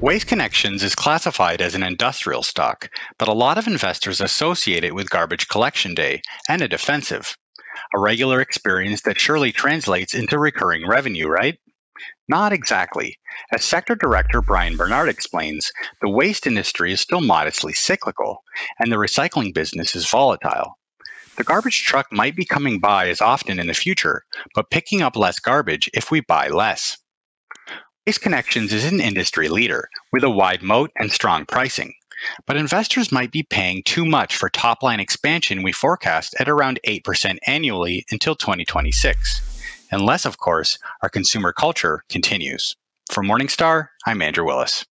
Waste Connections is classified as an industrial stock, but a lot of investors associate it with garbage collection day and a defensive. A regular experience that surely translates into recurring revenue, right? Not exactly. As Sector Director Brian Bernard explains, the waste industry is still modestly cyclical, and the recycling business is volatile. The garbage truck might be coming by as often in the future, but picking up less garbage if we buy less. Waste Connections is an industry leader with a wide moat and strong pricing. But investors might be paying too much for top line expansion we forecast at around 8% annually until 2026. Unless, of course, our consumer culture continues. For Morningstar, I'm Andrew Willis.